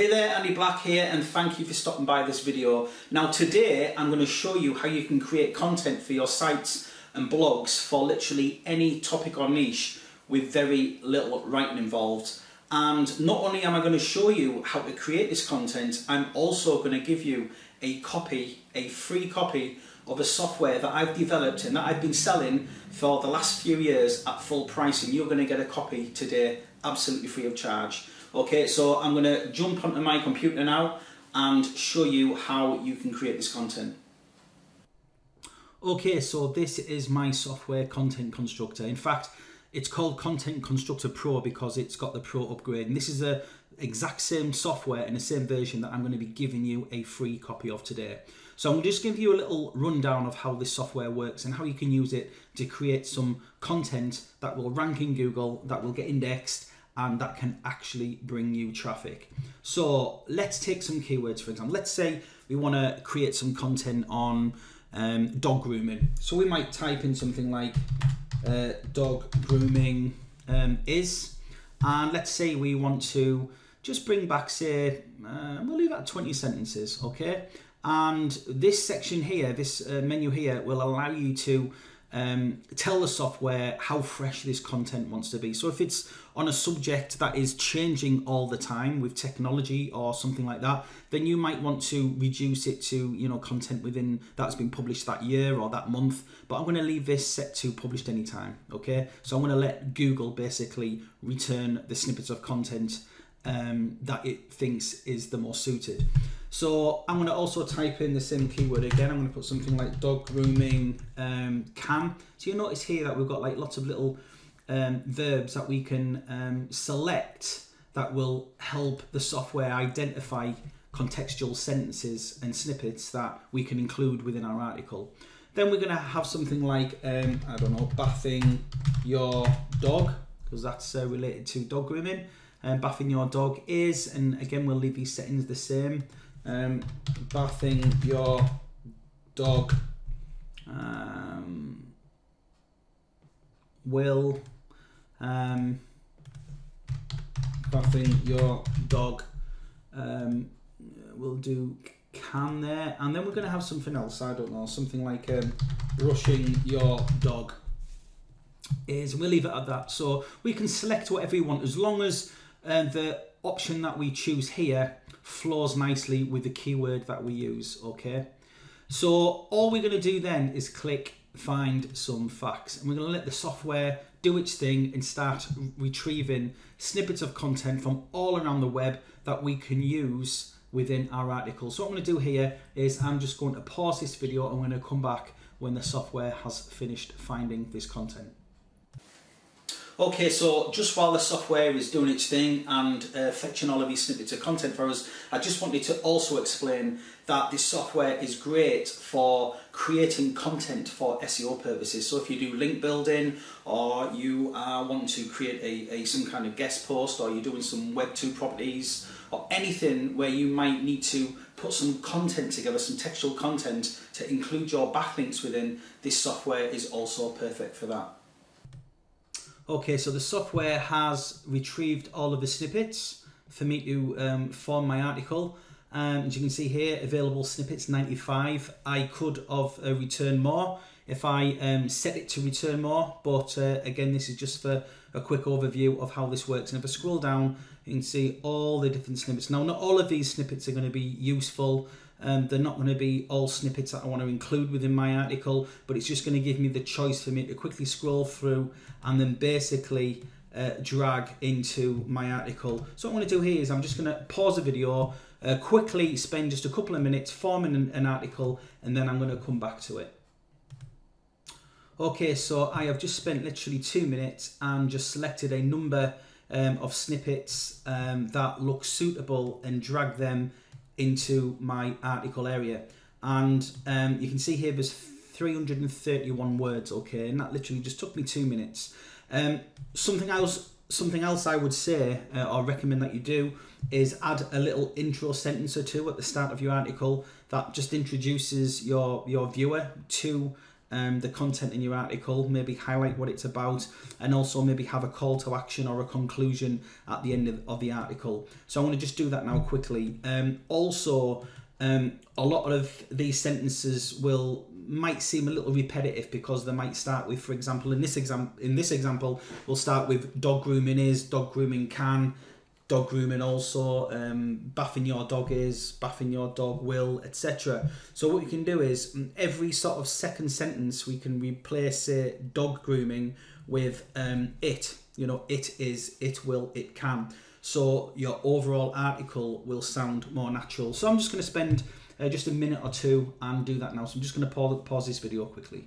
Hey there, Andy Black here and thank you for stopping by this video. Now today I'm going to show you how you can create content for your sites and blogs for literally any topic or niche with very little writing involved. And not only am I going to show you how to create this content, I'm also going to give you a copy, a free copy of a software that I've developed and that I've been selling for the last few years at full price and you're going to get a copy today absolutely free of charge. Okay, so I'm going to jump onto my computer now and show you how you can create this content. Okay, so this is my software content constructor. In fact, it's called Content Constructor Pro because it's got the Pro upgrade. And this is the exact same software and the same version that I'm going to be giving you a free copy of today. So I'm just give you a little rundown of how this software works and how you can use it to create some content that will rank in Google, that will get indexed, and that can actually bring you traffic. So let's take some keywords for example. Let's say we want to create some content on um, dog grooming. So we might type in something like uh, dog grooming um, is, and let's say we want to just bring back, say, uh, we'll leave that 20 sentences, okay? And this section here, this uh, menu here, will allow you to um, tell the software how fresh this content wants to be. So if it's on a subject that is changing all the time with technology or something like that, then you might want to reduce it to you know content within that's been published that year or that month. But I'm going to leave this set to published anytime. Okay, so I'm going to let Google basically return the snippets of content um, that it thinks is the most suited. So I'm going to also type in the same keyword again. I'm going to put something like dog grooming um, can. So you notice here that we've got like lots of little um, verbs that we can um, select that will help the software identify contextual sentences and snippets that we can include within our article. Then we're going to have something like, um, I don't know, bathing your dog, because that's uh, related to dog grooming. Um, bathing your dog is, and again, we'll leave these settings the same um, bathing your dog um, will um, bathing your dog um, we'll do can there. And then we're going to have something else I don't know something like um, brushing your dog is we'll leave it at that. So we can select whatever you want as long as uh, the option that we choose here flows nicely with the keyword that we use, okay? So all we're going to do then is click find some facts. And we're going to let the software do its thing and start retrieving snippets of content from all around the web that we can use within our article. So what I'm going to do here is I'm just going to pause this video and I'm going to come back when the software has finished finding this content. Okay, so just while the software is doing its thing and uh, fetching all of these snippets of content for us, I just wanted to also explain that this software is great for creating content for SEO purposes. So if you do link building or you uh, want to create a, a some kind of guest post or you're doing some Web 2 properties or anything where you might need to put some content together, some textual content to include your backlinks within, this software is also perfect for that. Okay, so the software has retrieved all of the snippets for me to um, form my article. Um, as you can see here, available snippets 95. I could have uh, returned more if I um, set it to return more, but uh, again, this is just for a quick overview of how this works. And if I scroll down, you can see all the different snippets. Now, not all of these snippets are going to be useful um, they're not going to be all snippets that I want to include within my article, but it's just going to give me the choice for me to quickly scroll through and then basically uh, drag into my article. So what I'm going to do here is I'm just going to pause the video, uh, quickly spend just a couple of minutes forming an, an article, and then I'm going to come back to it. Okay, so I have just spent literally two minutes and just selected a number um, of snippets um, that look suitable and drag them into my article area. And um, you can see here there's 331 words, okay, and that literally just took me two minutes. Um, something else, something else I would say uh, or recommend that you do is add a little intro sentence or two at the start of your article that just introduces your your viewer to um, the content in your article, maybe highlight what it's about, and also maybe have a call to action or a conclusion at the end of, of the article. So I want to just do that now quickly. Um, also, um, a lot of these sentences will might seem a little repetitive because they might start with, for example, in this example, in this example, we'll start with dog grooming is, dog grooming can, dog grooming also, um, bathing your dog is, bathing your dog will, etc. So what you can do is mm, every sort of second sentence we can replace uh, dog grooming with um, it. You know, it is, it will, it can. So your overall article will sound more natural. So I'm just going to spend uh, just a minute or two and do that now. So I'm just going to pause, pause this video quickly.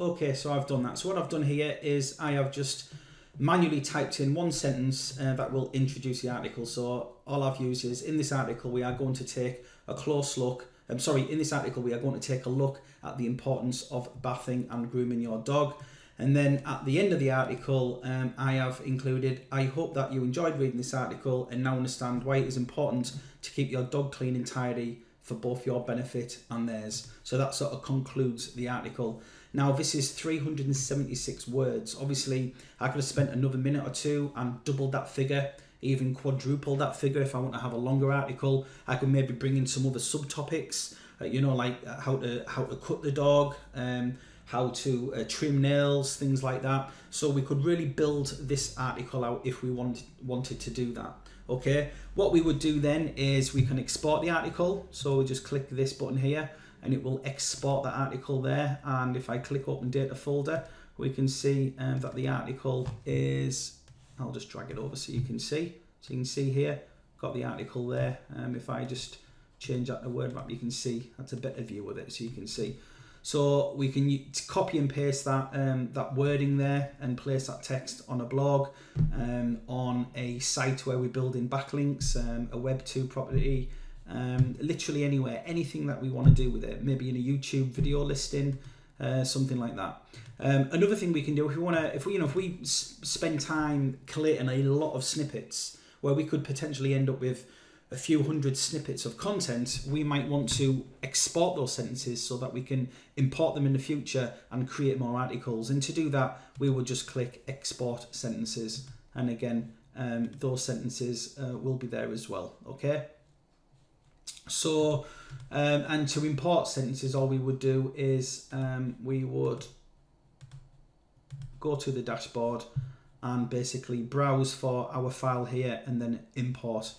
Okay, so I've done that. So what I've done here is I have just manually typed in one sentence uh, that will introduce the article. So all I've used is in this article we are going to take a close look. I'm sorry, in this article we are going to take a look at the importance of bathing and grooming your dog. And then at the end of the article, um, I have included, I hope that you enjoyed reading this article and now understand why it is important to keep your dog clean and tidy for both your benefit and theirs. So that sort of concludes the article. Now, this is 376 words. Obviously, I could have spent another minute or two and doubled that figure, even quadrupled that figure if I want to have a longer article. I could maybe bring in some other subtopics, uh, you know, like uh, how to how to cut the dog, um, how to uh, trim nails, things like that. So we could really build this article out if we wanted wanted to do that okay what we would do then is we can export the article so we just click this button here and it will export that article there. And if I click open data folder we can see um, that the article is I'll just drag it over so you can see. So you can see here got the article there. Um, if I just change that to word wrap you can see that's a better view of it so you can see. So we can copy and paste that um, that wording there and place that text on a blog, um, on a site where we're building backlinks, um, a Web 2 property, um, literally anywhere, anything that we want to do with it. Maybe in a YouTube video listing, uh, something like that. Um, another thing we can do if we want to, if we you know if we spend time collating a lot of snippets, where we could potentially end up with a few hundred snippets of content, we might want to export those sentences so that we can import them in the future and create more articles. And to do that, we will just click export sentences. And again, um, those sentences uh, will be there as well. Okay. So, um, and to import sentences, all we would do is um, we would go to the dashboard and basically browse for our file here and then import.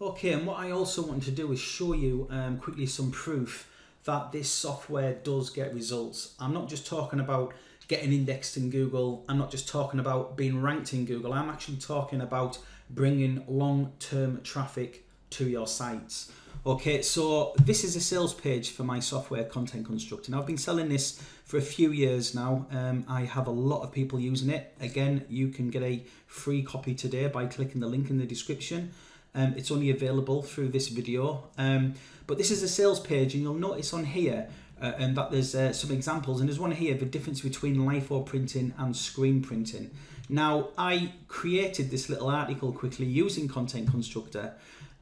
Okay, and what I also want to do is show you um, quickly some proof that this software does get results. I'm not just talking about getting indexed in Google. I'm not just talking about being ranked in Google. I'm actually talking about bringing long-term traffic to your sites. Okay, so this is a sales page for my software Content Constructor. I've been selling this for a few years now. Um, I have a lot of people using it. Again, you can get a free copy today by clicking the link in the description. Um, it's only available through this video. Um, but this is a sales page and you'll notice on here uh, and that there's uh, some examples and there's one here, the difference between litho printing and screen printing. Now, I created this little article quickly using Content Constructor.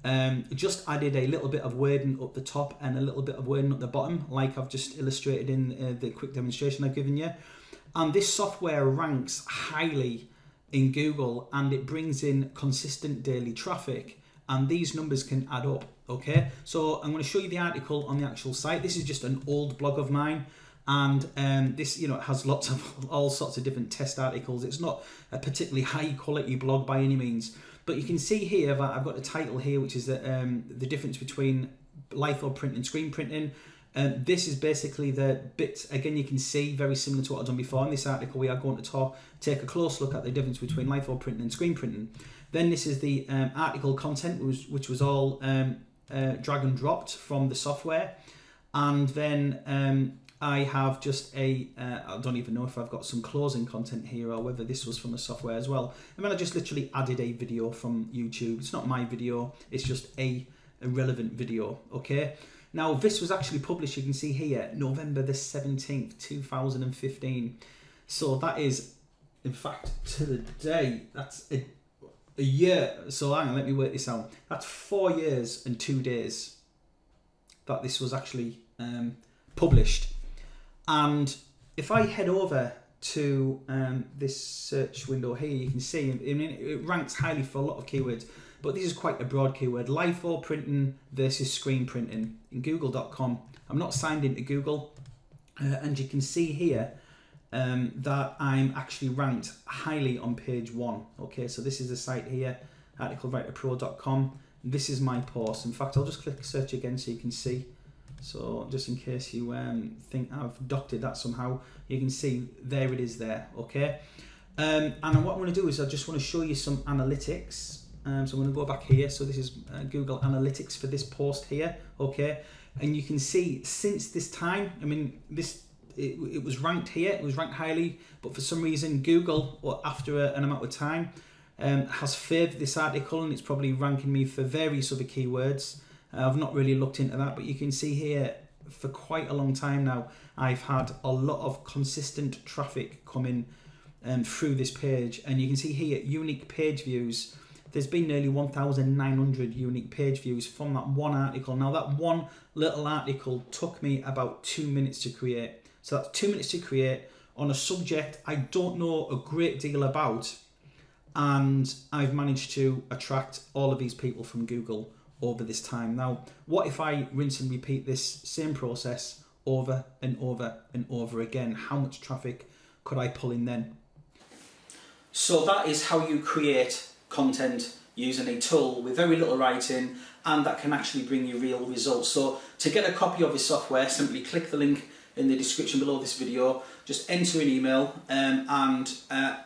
Um, just added a little bit of wording up the top and a little bit of wording at the bottom, like I've just illustrated in uh, the quick demonstration I've given you. And this software ranks highly in Google and it brings in consistent daily traffic and these numbers can add up okay? So I'm going to show you the article on the actual site. This is just an old blog of mine and um, this you know has lots of all sorts of different test articles. It's not a particularly high quality blog by any means but you can see here that I've got a title here which is the, um, the difference between litho print and screen printing um, this is basically the bits, again, you can see very similar to what I've done before. In this article, we are going to talk, take a close look at the difference between litho printing and screen printing. Then this is the um, article content, which, which was all um, uh, drag and dropped from the software. And then um, I have just a uh, I don't even know if I've got some closing content here or whether this was from the software as well. And then I just literally added a video from YouTube. It's not my video, it's just a, a relevant video, okay? Now, this was actually published, you can see here, November the 17th, 2015. So that is, in fact, to the day, that's a, a year. So hang on, let me work this out. That's four years and two days that this was actually um, published. And if I head over to um, this search window here, you can see I mean, it ranks highly for a lot of keywords, but this is quite a broad keyword. Litho printing versus screen printing in google.com. I'm not signed into Google, uh, and you can see here um, that I'm actually ranked highly on page one. Okay, so this is the site here, articlewriterpro.com. This is my post. In fact, I'll just click search again so you can see. So just in case you um, think I've doctored that somehow, you can see there it is there, okay? Um, and what I'm going to do is I just want to show you some analytics. Um, so I'm going to go back here. So this is uh, Google Analytics for this post here, okay? And you can see since this time, I mean, this it, it was ranked here, it was ranked highly, but for some reason Google, or after a, an amount of time, um, has favoured this article and it's probably ranking me for various other keywords. Uh, I've not really looked into that, but you can see here for quite a long time now, I've had a lot of consistent traffic coming um, through this page. And you can see here, unique page views. There's been nearly 1,900 unique page views from that one article. Now that one little article took me about two minutes to create. So that's two minutes to create on a subject I don't know a great deal about. And I've managed to attract all of these people from Google over this time. Now, what if I rinse and repeat this same process over and over and over again? How much traffic could I pull in then? So that is how you create content using a tool with very little writing and that can actually bring you real results. So to get a copy of this software, simply click the link in the description below this video, just enter an email um, and uh,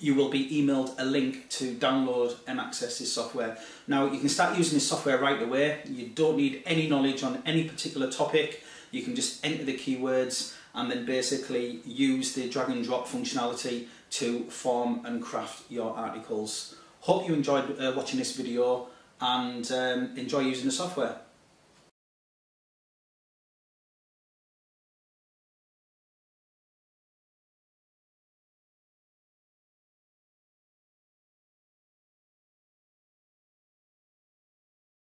you will be emailed a link to download and access this software. Now you can start using this software right away. You don't need any knowledge on any particular topic. You can just enter the keywords and then basically use the drag and drop functionality to form and craft your articles. Hope you enjoyed uh, watching this video and um, enjoy using the software.